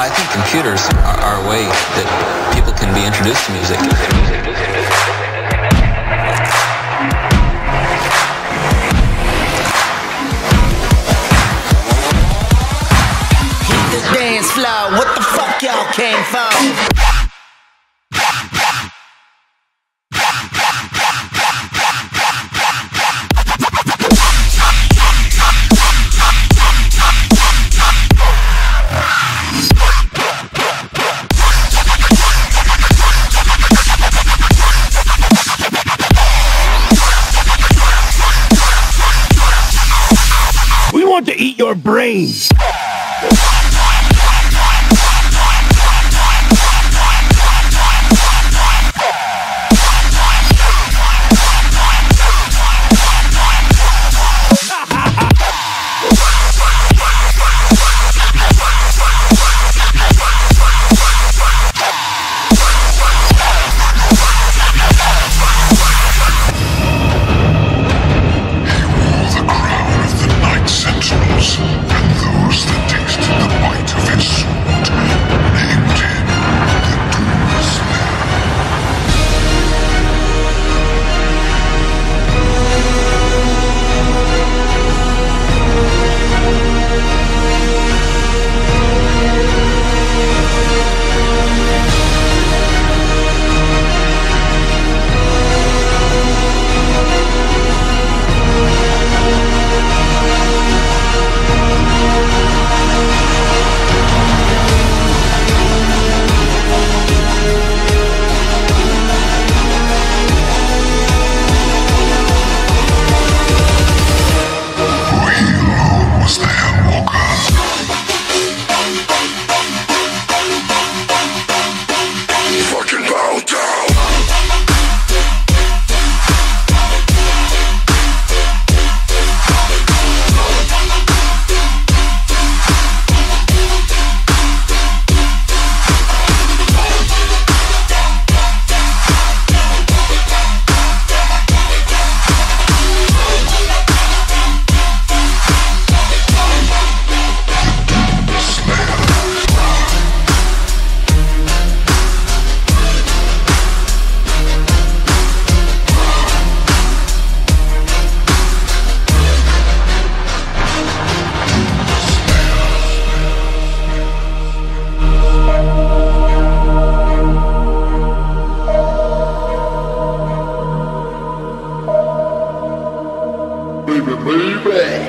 I think computers are, are a way that people can be introduced to music. Hit the dance floor. What the fuck y'all came for? Eat your brains. And those that tasted the bite of its sword Baby.